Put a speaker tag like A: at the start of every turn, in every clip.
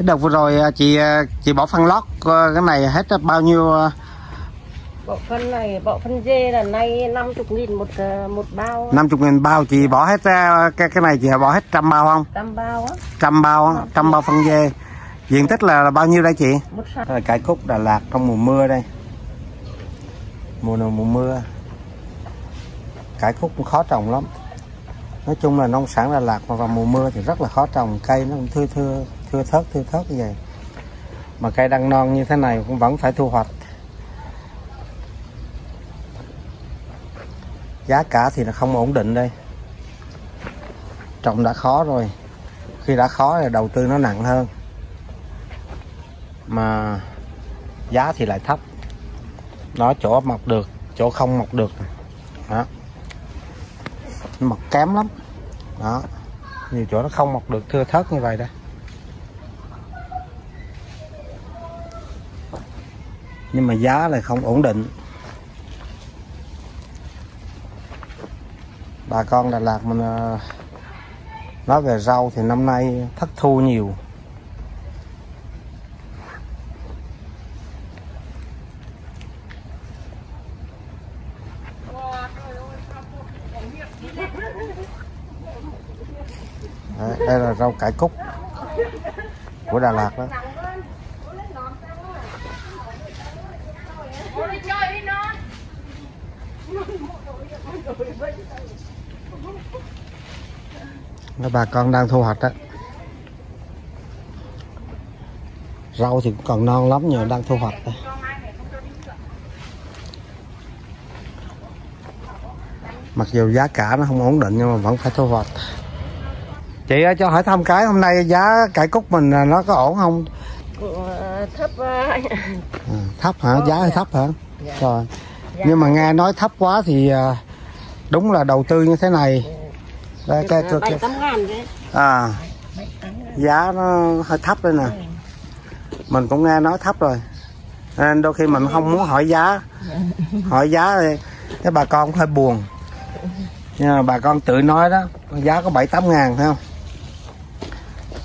A: cái đợt vừa rồi à, chị à, chị bỏ phân lót à, cái này hết bao nhiêu
B: Bộ phân này, bộ phân dê là nay 50 nghìn một một bao,
A: 50 nghìn bao chị bỏ hết cái cái này chị bỏ hết trăm bao không?
B: Trăm bao á,
A: trăm bao á, trăm bao phân dê. Diện tích là, là bao nhiêu đây chị. Đây là cải cúc Đà Lạt trong mùa mưa đây. Mùa nào mùa mưa. Cải cúc cũng khó trồng lắm. Nói chung là nông sản Đà Lạt mà vào mùa mưa thì rất là khó trồng cây nó cũng thưa thưa thưa thớt thưa thớt như vậy. Mà cây đang non như thế này cũng vẫn phải thu hoạch. Giá cả thì nó không ổn định đây. Trồng đã khó rồi. Khi đã khó thì đầu tư nó nặng hơn. Mà giá thì lại thấp. Nó chỗ mọc được, chỗ không mọc được. Đó. Mọc kém lắm. Đó. Nhiều chỗ nó không mọc được, thưa thớt như vậy đây nhưng mà giá lại không ổn định. Bà con Đà Lạt mình ờ, nói về rau thì năm nay thất thu nhiều. Đấy, đây là rau cải cúc của Đà Lạt đó. Mấy bà con đang thu hoạch đó rau thì cũng còn non lắm nhưng đang thu hoạch đây. mặc dù giá cả nó không ổn định nhưng mà vẫn phải thu hoạch. Chị ơi, cho hỏi thăm cái hôm nay giá cải cúc mình nó có ổn không?
B: Ờ, thấp ờ,
A: à, thấp hả? Giá hơi thấp hả?
B: Dạ.
A: rồi.
B: Dạ.
A: nhưng mà nghe nói thấp quá thì à, đúng là đầu tư như thế này. Đây cái,
B: đấy.
A: à giá nó hơi thấp đây nè. Mình cũng nghe nói thấp rồi. Nên đôi khi mình không muốn hỏi giá. Hỏi giá thì cái bà con cũng hơi buồn. Nhưng mà bà con tự nói đó giá có bảy tám ngàn phải không?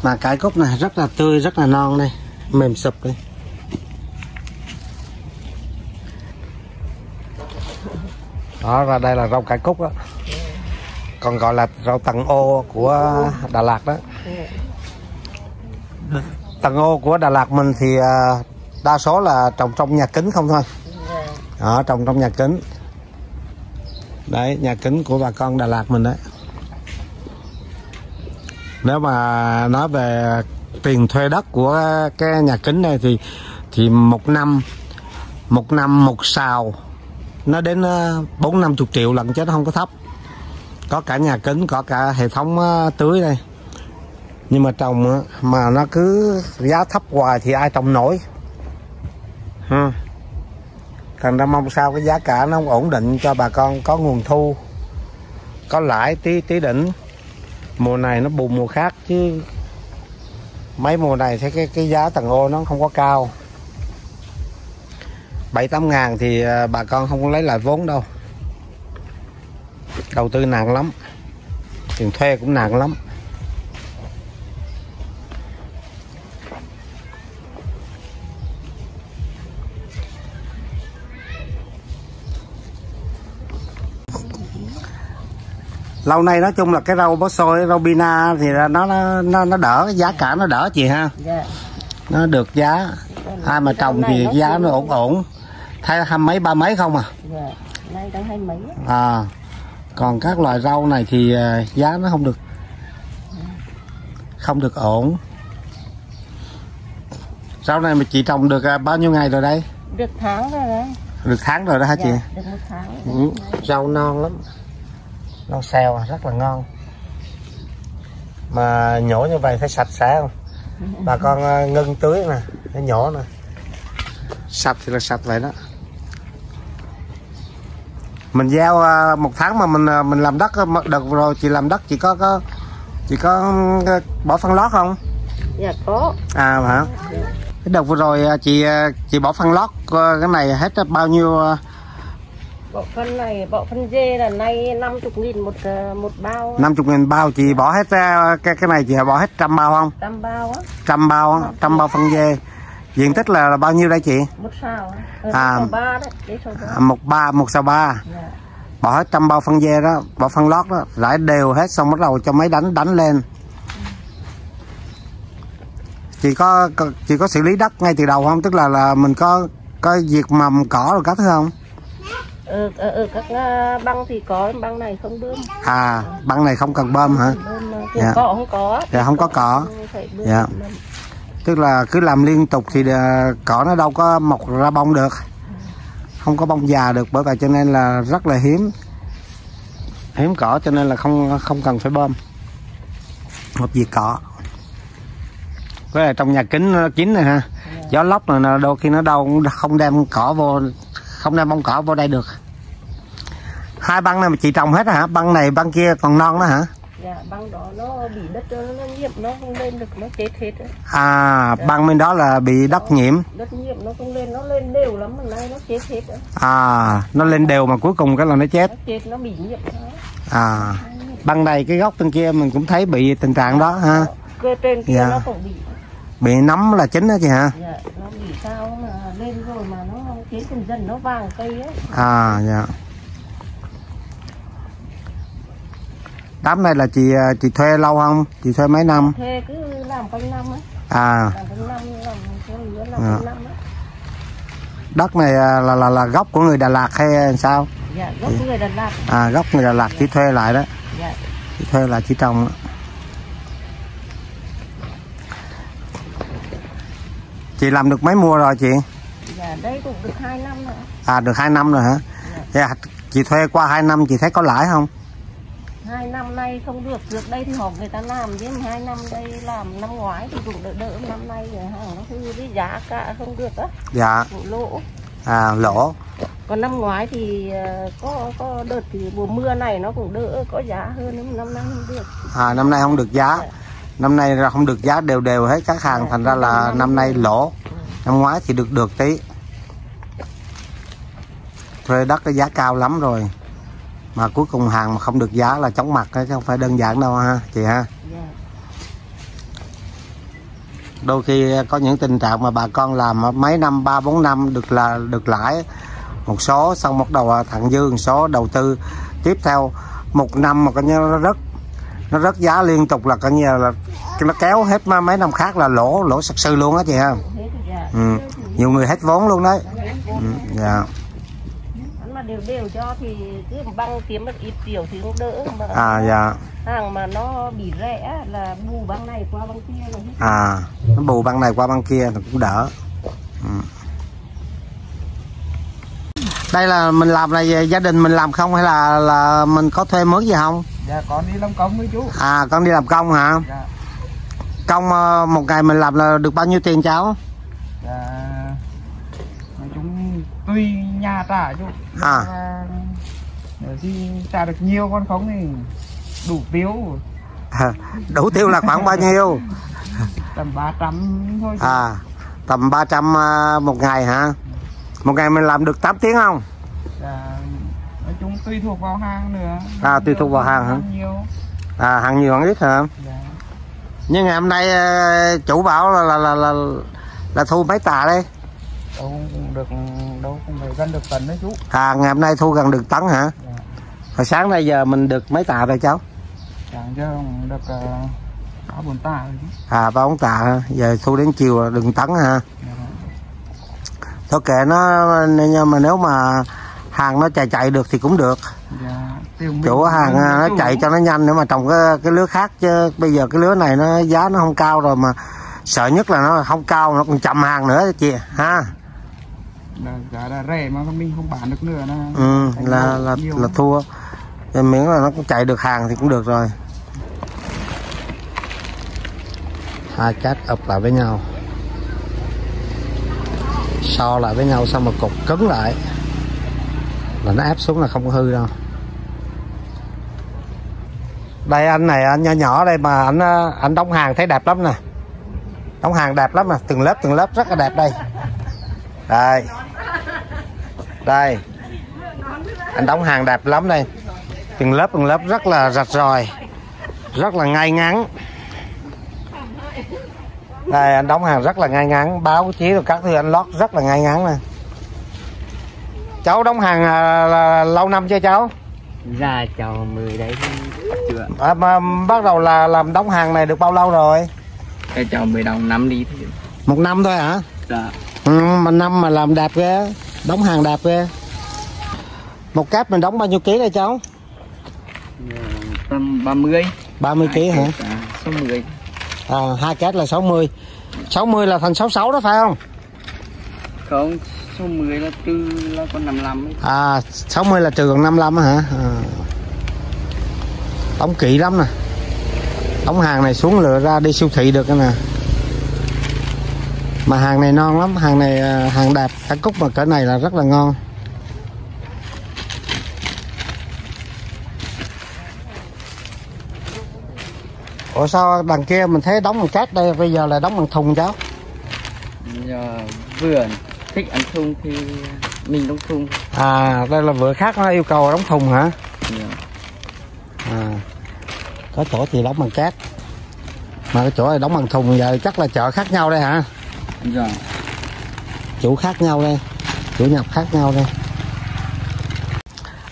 A: Mà cải cúc này rất là tươi rất là non đây. Mềm sụp đây đó, ra đây là rau cải cúc đó. Còn gọi là rau tầng ô của Đà Lạt đó. Tầng ô của Đà Lạt mình thì à, đa số là trồng trong nhà kính không thôi.
B: Ở
A: đó, trồng trong nhà kính. Đấy, nhà kính của bà con Đà Lạt mình đấy. Nếu mà nói về tiền thuê đất của cái nhà kính này thì thì một năm một năm một sào nó đến ờ, bốn năm chục triệu lần chứ nó không có thấp. Có cả nhà kính, có cả hệ thống ờ, tưới đây. Nhưng mà trồng ờ, mà nó cứ giá thấp hoài thì ai trồng nổi. Ha. Thành ra mong sao cái giá cả nó ổn định cho bà con có nguồn thu, có lãi tí tí đỉnh. Mùa này nó bù mùa khác chứ. Mấy mùa này thấy cái cái giá tầng ô nó không có cao bảy tám ngàn thì à, bà con không có lấy lại vốn đâu. Đầu tư nặng lắm tiền thuê cũng nặng lắm. Lâu nay nói chung là cái rau bó xôi rau bina thì nó nó nó, đỡ giá cả nó đỡ chị ha.
B: Dạ.
A: nó được giá. Ai mà trồng thì giá nó ổn ổn thay hai mấy ba mấy không à
B: Dạ. Nay đang hai mấy.
A: à còn các loại rau này thì à, giá nó không được không được ổn rau này mà chị trồng được à, bao nhiêu ngày rồi đây
B: Được tháng rồi đấy.
A: được tháng rồi đó hả chị
B: Dạ, được một tháng.
A: ừ. rau non lắm rau xèo à, rất là ngon mà nhổ như vậy phải sạch sẽ không bà con ngưng tưới nè nó nhổ nè sạch thì là sạch vậy đó mình gieo à, một tháng mà mình à, mình làm đất á, mà đợt rồi chị làm đất chị có có chị có à, bỏ phân lót không?
B: Dạ có.
A: à hả? Cái đợt vừa rồi à, chị à, chị bỏ phân lót à, cái này hết bao nhiêu à,
B: Bọ phân này, bọ phân dê là nay 50 nghìn một một bao.
A: 50 nghìn bao chị bỏ hết cái cái này chị bỏ hết trăm bao không?
B: Trăm bao á,
A: trăm bao á, trăm bao phân dê diện tích là, là bao nhiêu đây chị
B: một sao á. Ờ,
A: À.
B: số ba đấy.
A: À, một ba một sao ba
B: Dạ.
A: bỏ hết trăm bao phân dê đó bỏ phân lót đó rải đều hết xong bắt đầu cho máy đánh đánh lên chị có, chị có xử lý đất ngay từ đầu không tức là là mình có có diệt mầm cỏ rồi các thứ không
B: Ở, ở, ở các ờ, băng thì có, băng này không bơm.
A: à băng này không cần bơm hả
B: Bơm ờ,
A: Dạ.
B: cỏ không có.
A: Dạ, không có cỏ.
B: Ừ.
A: Dạ tức là cứ làm liên tục thì à, cỏ nó đâu có mọc ra bông được. Không có bông già được bởi vậy cho nên là rất là hiếm. Hiếm cỏ cho nên là không không cần phải bơm. Một diệt cỏ. Cái này trong nhà kính ờ, nó kín này ha, gió lốc này đôi khi nó đâu cũng không đem cỏ vô, không đem bông cỏ vô đây được. Hai băng này mà chị trồng hết hả? Băng này, băng kia còn non đó hả?
B: Dạ, băng đó nó bị đất nó nhiễm, nó không lên được, nó chết hết. á.
A: à băng bên đó là bị đất nhiễm
B: Đất nhiễm nó không lên, nó lên đều lắm, mà nay nó chết hết. á.
A: à nó lên đều mà cuối cùng cái là nó chết
B: Nó chết, nó bị nhiễm. đó.
A: à băng này cái góc bên kia mình cũng thấy bị tình trạng đó ha
B: Cơ trên kia
A: Dạ.
B: nó cũng bị
A: bị nấm là chính đó chị hả
B: dạ, nó bị sao mà lên rồi mà nó chết dần dần nó vàng cây á
A: à dạ đám này là chị chị thuê lâu không? Chị thuê mấy năm?
B: Thuê cứ làm quanh năm á.
A: À.
B: Làm quanh năm làm theo lứa làm
A: Dạ.
B: năm
A: đất này à, là là là gốc của người Đà Lạt hay sao?
B: Dạ gốc người Đà Lạt.
A: À gốc người Đà Lạt chỉ thuê lại đó.
B: Dạ.
A: Chỉ thuê lại chỉ trồng đó. chị làm được mấy mua rồi chị?
B: Dạ đây cũng được hai năm nữa
A: à được hai năm rồi hả? Thế à, chị thuê qua hai năm chị thấy có lãi không
B: hai năm nay không được trước đây thì họ người ta làm chứ hai năm đây làm năm ngoái thì cũng đỡ đỡ năm nay rồi hàng nó hư với giá cả không được á.
A: Dạ.
B: Cũng lỗ.
A: À lỗ.
B: Còn năm ngoái thì ờ, có có đợt thì mùa mưa này nó cũng đỡ có giá hơn nhưng năm nay không được.
A: À năm nay không được giá. Năm nay là không được giá đều đều hết các hàng thành ra là năm nay lỗ. Năm ngoái thì được được tí. Thuê đất cái giá cao lắm rồi mà cuối cùng hàng mà không được giá là chóng mặt chứ không phải đơn giản đâu ha chị ha.
B: Dạ.
A: Đôi khi có những tình trạng mà bà con làm mấy năm ba bốn năm được là được lãi một số xong bắt đầu thặng dư một số đầu tư. Tiếp theo một năm mà coi như nó rất nó rất giá liên tục là coi như là nó kéo hết mấy năm khác là lỗ lỗ sặc sư luôn á chị ha.
B: Dạ.
A: Ừ. nhiều người hết vốn luôn đấy. Ừ. dạ.
B: Hắn mà đều đều cho thì cứ băng kiếm được ít triệu thì cũng đỡ mà.
A: À dạ.
B: Hàng mà nó bị rẻ là bù băng này qua băng kia rồi
A: à nó bù băng này qua băng kia thì cũng đỡ. Ừ. đây là mình làm này gia đình mình làm không hay là là mình có thuê mướn gì không?
C: Dạ con đi làm công với chú.
A: À con đi làm công hả?
C: Dạ.
A: Công ờ, một ngày mình làm là được bao nhiêu tiền cháu?
C: Dạ nói chung tùy nhà trả chú
A: À.
C: Nếu thì trả được nhiều con không thì đủ tiêu
A: đủ tiêu là khoảng bao nhiêu?
C: Tầm 300 thôi chú.
A: à tầm 300 ờ, một ngày hả? Một ngày mình làm được 8 tiếng không?
C: Dạ nói chung tùy thuộc vào hàng nữa.
A: À, tùy thuộc vào hàng hả?
C: Hàng nhiều.
A: À hàng nhiều hàng ít hả?
C: Dạ.
A: Nhưng ngày hôm nay ờ, chủ bảo là là là là, là thu mấy tạ đây
C: đâu cũng được đâu cũng phải gần được tấn đấy chú.
A: À ngày hôm nay thu gần được tấn hả?
C: Dạ.
A: Hồi sáng nay giờ mình được mấy tạ rồi cháu?
C: Chẳng giờ được ờ, ba bốn tạ rồi chú.
A: À ba bốn tạ hả? giờ thu đến chiều là đừng tấn ha
C: dạ.
A: thôi kệ nó nhưng mà nếu mà hàng nó chạy chạy được thì cũng được.
C: Dạ
A: chủ hàng à, nó chạy cho nó nhanh để mà trồng cái cái lứa khác chứ. Bây giờ cái lứa này nó giá nó không cao rồi mà sợ nhất là nó không cao nó còn chậm hàng nữa chị ha
C: là giá là rẻ mà mình không bán được nữa là
A: ừ, là là
C: nhiều.
A: là thua. Miễn là nó cũng chạy được hàng thì cũng được rồi. Hai cát ập lại với nhau. So lại với nhau xong mà cục cứng lại. Là nó ép xuống là không có hư đâu. Đây anh này anh nhỏ nhỏ đây mà anh ờ, anh đóng hàng thấy đẹp lắm nè. Đóng hàng đẹp lắm nè. Từng lớp từng lớp rất là đẹp đây đây. Đây. Anh đóng hàng đẹp lắm đây. Từng lớp từng lớp rất là rạch ròi. Rất là ngay ngắn. Đây anh đóng hàng rất là ngay ngắn. Báo chí rồi các thứ anh lót rất là ngay ngắn nè. Cháu đóng hàng à, là lâu năm chưa cháu?
D: Ra chào mười đấy. Chưa
A: à, mà bắt đầu là làm đóng hàng này được bao lâu rồi?
D: Cái chào mười đồng năm đi.
A: Một năm thôi hả?
D: Dạ
A: mà năm mà làm đẹp ghê đóng hàng đẹp ghê. Một cáp mình đóng bao nhiêu ký đây cháu?
D: Tầm ba mươi.
A: 30 ký hả?
D: Số mười
A: à, hai két là 60 60 là thành 66 đó phải không?
D: Không số mười là tư là con năm năm ấy.
A: À 60 là trừ còn 55 á hả? À. đóng kỹ lắm nè. Đóng hàng này xuống lựa ra đi siêu thị được nè mà hàng này non lắm hàng này à, hàng đẹp cái cúc mà cỡ này là rất là ngon. Ủa sao đằng kia mình thấy đóng bằng cát đây bây giờ là đóng bằng thùng cháu
D: giờ vườn thích ăn thùng thì mình đóng thùng.
A: À đây là vựa khác nó yêu cầu đóng thùng hả?
D: Dạ.
A: à, có chỗ thì đóng bằng cát mà cái chỗ này đóng bằng thùng giờ chắc là chợ khác nhau đây hả
D: dạ.
A: Chủ khác nhau đây. Chủ nhập khác nhau đây.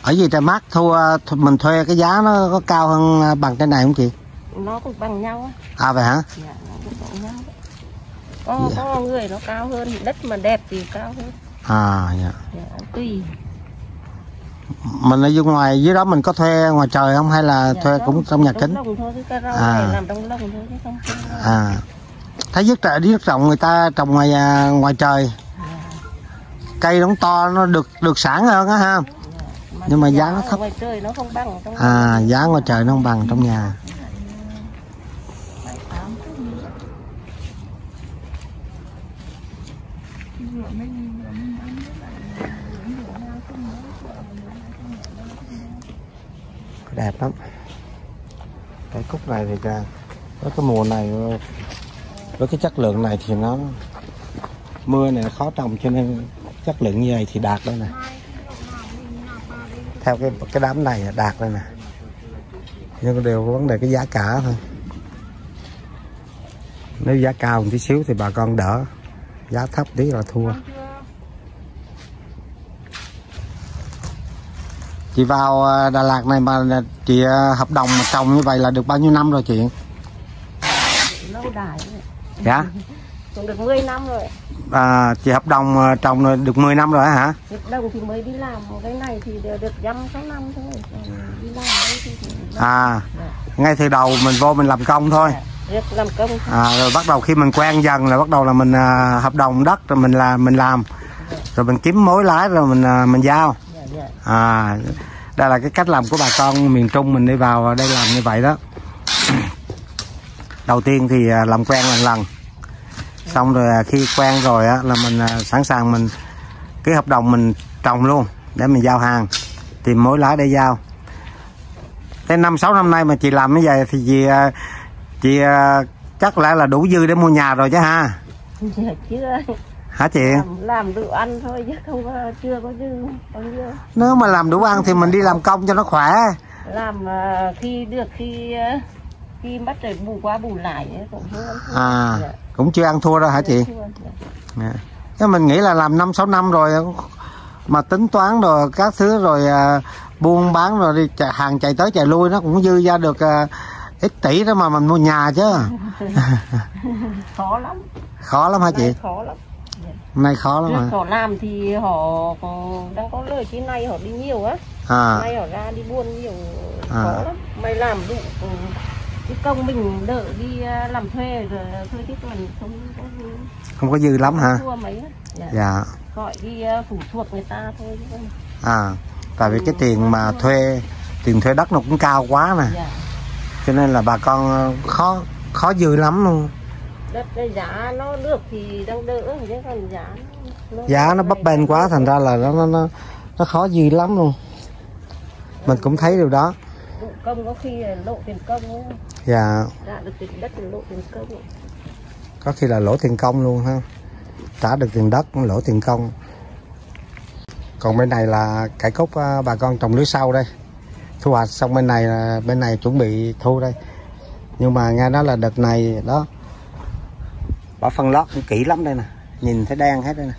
A: Ở gì Trà Mát thua thu- mình thuê cái giá nó có cao hơn à, bằng cái này không chị?
B: Nó cũng bằng nhau á.
A: À vậy hả?
B: Dạ nó cũng bằng nhau. Có có người nó cao hơn đất mà đẹp thì cao hơn.
A: À dạ.
B: dạ, tùy.
A: Mình ở dưới ngoài dưới đó mình có thuê ngoài trời không? Hay là
B: Dạ,
A: thuê cũng trong nhà kính?
B: lồng thôi chứ cái rau
A: À.
B: này làm trong lồng thôi chứ không
A: à thấy rất trời rất rộng người ta trồng ngoài à, ngoài trời. Cây nó to nó được được sản hơn á ha. Nhưng mà giá nó thấp.
B: ngoài trời nó không bằng trong
A: à giá ngoài trời nó không bằng trong nhà. Đẹp lắm. Cái cúc này thì ra với cái mùa này với cái chất lượng này thì nó mưa này nó khó trồng cho nên chất lượng như vậy thì đạt đây nè. Theo cái cái đám này đạt đây nè. Nhưng đều vấn đề cái giá cả thôi. Nếu giá cao một tí xíu thì bà con đỡ. Giá thấp tí là thua. Chị vào à, Đà Lạt này mà à, chị à, hợp đồng mà trồng như vậy là được bao nhiêu năm rồi chị dạ?
B: Cũng được 10 năm rồi.
A: À, chị hợp đồng à, trồng được 10 năm rồi hả?
B: Hợp đồng thì mới đi làm cái này thì được dăm sáu năm thôi. Đi làm thì
A: à ngay từ đầu mình vô mình làm công thôi.
B: Việc làm công. Thôi.
A: à, rồi bắt đầu khi mình quen dần là bắt đầu là mình à, hợp đồng đất rồi mình làm mình làm. Rồi mình kiếm mối lái rồi mình à, mình giao.
B: Dạ, dạ.
A: à đây là cái cách làm của bà con miền Trung mình đi vào đây làm như vậy đó đầu tiên thì à, làm quen lần lần. Xong rồi à, khi quen rồi á là mình à, sẵn sàng mình cái hợp đồng mình trồng luôn để mình giao hàng tìm mối lái để giao. Tới năm sáu năm nay mà chị làm như vậy thì chị chị chắc lẽ là đủ dư để mua nhà rồi chứ ha?
B: Dạ, chưa
A: hả chị?
B: Làm, làm đủ ăn thôi chứ không có chưa có dư bao nhiêu.
A: Nếu mà làm đủ ăn thì mình đi làm công cho nó khỏe.
B: Làm khi được khi khi bắt rồi bù qua bù lại cũng không ăn thua.
A: à
B: Dạ,
A: cũng chưa ăn thua đâu hả chị?
B: Chưa thua, dạ.
A: Dạ. Thế mình nghĩ là làm năm sáu năm rồi mà tính toán rồi các thứ rồi à, buôn bán rồi đi chạy, hàng chạy tới chạy lui nó cũng dư ra được à, ít tỷ đó mà mình mua nhà chứ.
B: Khó lắm.
A: Khó lắm hả chị?
B: khó lắm.
A: Hôm nay khó lắm
B: trước
A: hả?
B: họ làm thì họ đang có lời chứ nay họ đi nhiều á.
A: À.
B: Nay họ ra đi buôn nhiều
A: À.
B: khó lắm. Mày làm đủ ừ, cái công mình đỡ đi à, làm thuê rồi thôi chứ còn không có
A: không có dư lắm hả?
B: Mấy dạ.
A: dạ.
B: Gọi đi à, phụ thuộc người ta thôi chứ
A: à tại vì cái tiền mà thuê tiền thuê đất nó cũng cao quá nè
B: dạ.
A: cho nên là bà con ờ, khó khó dư lắm luôn.
B: Đất cái giá nó được thì đang đỡ chứ còn giá nó,
A: giá nó bấp bênh quá thành ra là nó nó nó, khó dư lắm luôn. Mình cũng thấy điều đó
B: công có khi là lộ tiền công
A: dạ.
B: Ra được tiền đất thì lộ tiền công
A: có khi là lỗ tiền công luôn ha. Trả được tiền đất lỗ tiền công. Còn bên này là cải cúc à, bà con trồng lưới sau đây. Thu hoạch xong bên này là bên này chuẩn bị thu đây. Nhưng mà nghe nói là đợt này đó bỏ phân lót cũng kỹ lắm đây nè. Nhìn thấy đen hết đây nè.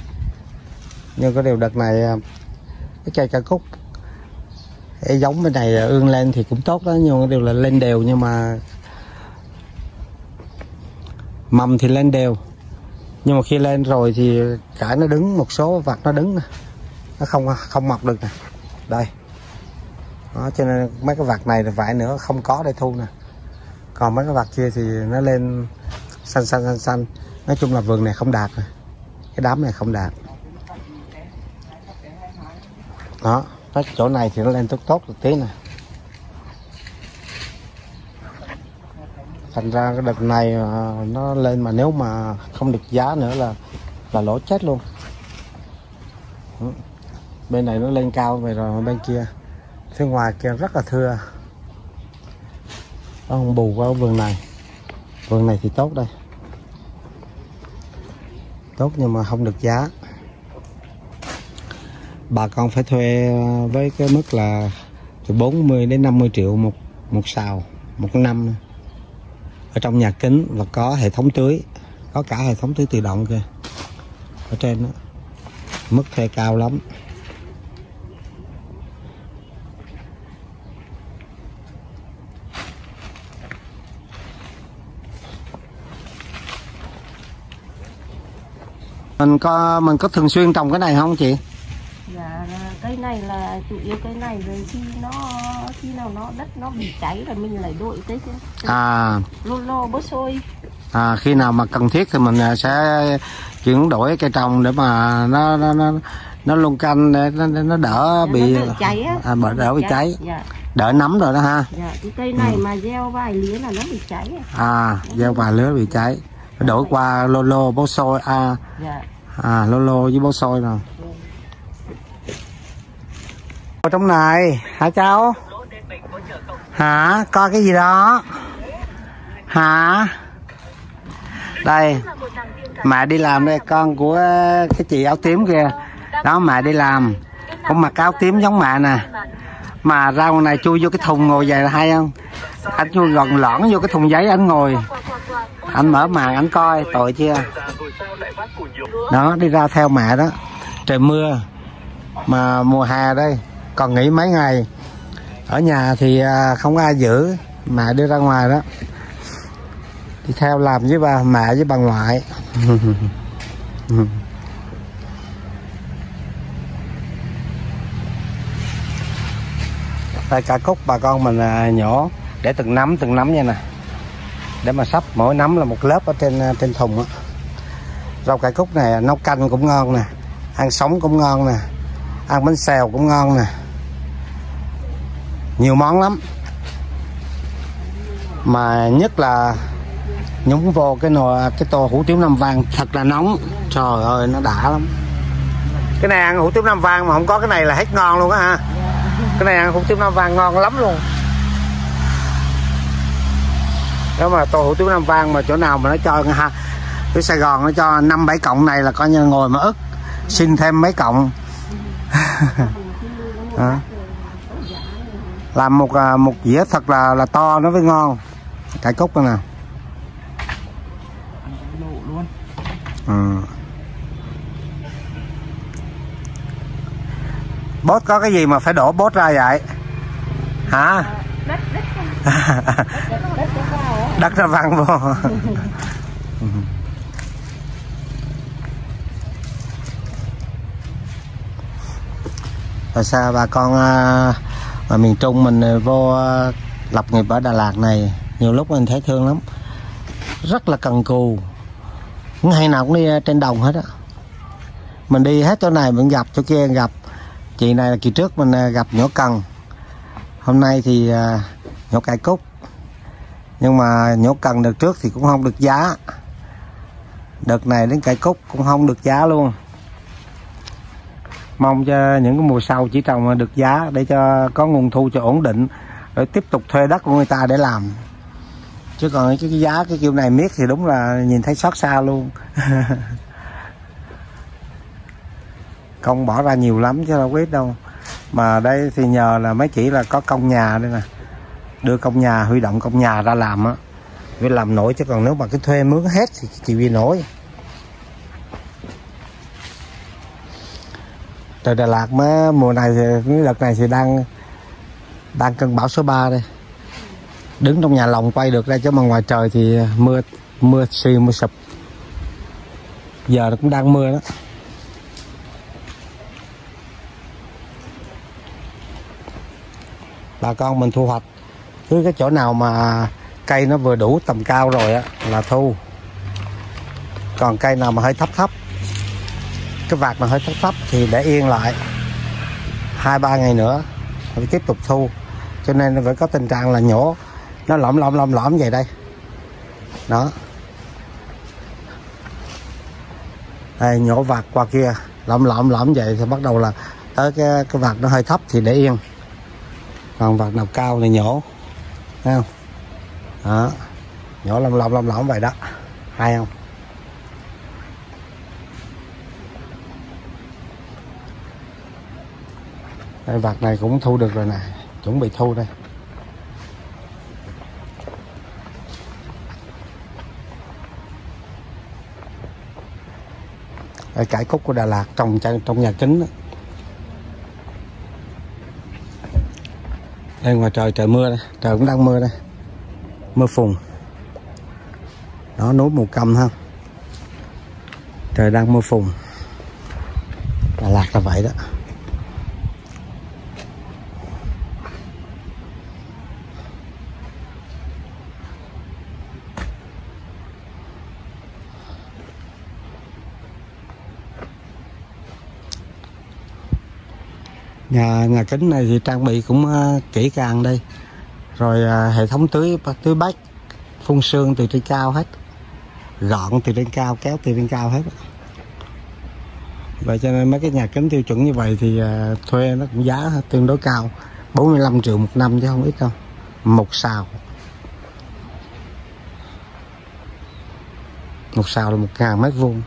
A: Nhưng có điều đợt này à, cái cây cải cúc cái giống bên này ờ, ương lên thì cũng tốt đó nhưng mà đều là lên đều nhưng mà mầm thì lên đều. Nhưng mà khi lên rồi thì cải nó đứng một số vặt nó đứng nó không không mọc được nè. Đây. Đó, cho nên mấy cái vặt này là vải nữa không có để thu nè. Còn mấy cái vặt kia thì nó lên xanh xanh xanh xanh. Nói chung là vườn này không đạt cái đám này không đạt. Đó cái chỗ này thì nó lên tốt tốt một tí nè. Thành ra cái đợt này nó lên mà nếu mà không được giá nữa là là lỗ chết luôn. Ừ. Bên này nó lên cao về rồi, bên kia. Phía ngoài kia rất là thưa. Nó không bù qua vườn này. Vườn này thì tốt đây. Tốt nhưng mà không được giá bà con phải thuê ờ, với cái mức là từ 40 đến 50 triệu một một sào, một năm ở trong nhà kính và có hệ thống tưới, có cả hệ thống tưới tự động kìa, ở trên đó. Mức thuê cao lắm. Mình có mình có thường xuyên trồng cái này không chị?
B: Dạ cây này là chủ yếu cây này rồi khi nó khi nào nó đất nó bị cháy là mình lại đổi cái
A: à.
B: Lô lô bớt sôi.
A: À, khi nào mà cần thiết thì mình à, sẽ chuyển đổi cây trồng để mà nó nó nó nó luôn canh để nó, nó đỡ bị
B: nó đỡ cháy á.
A: À, đỡ, đỡ bị cháy.
B: dạ.
A: Đỡ nấm rồi đó ha.
B: Dạ cái cây này mà gieo vài lứa là nó bị cháy
A: à gieo vài lứa bị cháy. Đổi qua lô lô bó xôi à,
B: dạ.
A: À lô lô với bó xôi rồi ở trong này hả cháu? Hả? Coi cái gì đó? Hả? Đây. Mẹ đi làm đây, con của cái chị áo tím kìa. Đó, mẹ đi làm. Cũng mặc áo tím giống mẹ nè. Mà ra ngoài này chui vô cái thùng ngồi về là hay không? Anh chui gọn lõn vô cái thùng giấy, anh ngồi. Anh mở màn, anh coi, tội chưa? Đó, đi ra theo mẹ đó. Trời mưa mà mùa hè đây còn nghỉ mấy ngày, ở nhà thì à, không ai giữ, mẹ đưa ra ngoài đó. Đi theo làm với bà, mẹ với bà ngoại. Tay cả cúc bà con mình à, nhỏ, để từng nắm từng nắm nha nè. Để mà sắp mỗi nắm là một lớp ở trên à, trên thùng á. Rau cải cúc này nấu canh cũng ngon nè, ăn sống cũng ngon nè, ăn bánh xèo cũng ngon nè nhiều món lắm. Mà nhất là nhúng vô cái nồi, cái tô hủ tiếu năm vàng thật là nóng. Trời ơi, nó đã lắm. Cái này ăn hủ tiếu năm vàng mà không có cái này là hết ngon luôn á ha. Cái này ăn hủ tiếu năm vàng ngon lắm luôn. Nếu mà tô hủ tiếu năm vàng mà chỗ nào mà nó cho ha cái Sài Gòn nó cho năm bảy cộng này là coi như ngồi mà ức. Xin thêm mấy cộng. Đó làm một à, một dĩa thật là là to nó mới ngon. Cải cúc đây nè ừ. bốt có cái gì mà phải đổ bốt ra vậy? Hả?
B: Đất đất đất đất nó
A: văng vô. Rồi sao bà con à, mà miền Trung mình ờ, vô ờ, lập nghiệp ở Đà Lạt này, nhiều lúc mình thấy thương lắm. Rất là cần cù. Ngày nào cũng đi ờ, trên đồng hết á. Mình đi hết chỗ này, mình gặp chỗ kia, gặp chị này là kỳ trước, mình gặp nhổ cần. Hôm nay thì nhỏ nhổ cải cúc. Nhưng mà nhổ cần đợt trước thì cũng không được giá. Đợt này đến cải cúc cũng không được giá luôn mong cho những cái mùa sau chỉ trồng được giá để cho có nguồn thu cho ổn định rồi tiếp tục thuê đất của người ta để làm. Chứ còn cái, giá cái kiểu này miết thì đúng là nhìn thấy xót xa luôn. Công bỏ ra nhiều lắm chứ đâu biết đâu. Mà đây thì nhờ là mấy chỉ là có công nhà đây nè. Đưa công nhà huy động công nhà ra làm á. Mới làm nổi chứ còn nếu mà cái thuê mướn hết thì chịu gì nổi. Trời Đà Lạt mới mùa này thì đợt này thì đang đang cơn bão số 3 đây. Đứng trong nhà lòng quay được đây chứ mà ngoài trời thì mưa mưa xì mưa sụp. Giờ nó cũng đang mưa đó. Bà con mình thu hoạch. Cứ cái chỗ nào mà cây nó vừa đủ tầm cao rồi á, là thu. Còn cây nào mà hơi thấp thấp cái vạt mà hơi thấp thấp thì để yên lại. Hai, ba ngày nữa rồi tiếp tục thu. Cho nên nó phải có tình trạng là nhổ. Nó lõm lõm lõm lõm vậy đây. Đó. Đây, nhổ vạt qua kia. Lõm lõm lõm vậy thì bắt đầu là tới cái cái vạt nó hơi thấp thì để yên. Còn vạt nào cao thì nhổ. Thấy không? Đó. Nhổ lõm lõm lom lõm vậy đó. Hay không? Đây vạt này cũng thu được rồi nè. Chuẩn bị thu đây. Đây, cải cúc của Đà Lạt trồng trong, trong nhà kính đó. đây ngoài trời trời mưa đây. Trời cũng đang mưa đây. Mưa phùn. Đó núi mù cầm ha. Trời đang mưa phùn. Đà Lạt là vậy đó. Nhà nhà kính này thì trang bị cũng ờ, kỹ càng đây. Rồi ờ, hệ thống tưới tưới bách phun sương từ trên cao hết. Gọn từ trên cao, kéo từ trên cao hết. Vậy cho nên mấy cái nhà kính tiêu chuẩn như vậy thì ờ, thuê nó cũng giá tương đối cao. 45 triệu một năm chứ không ít đâu. Một sào. Một sào là một ngàn mét vuông.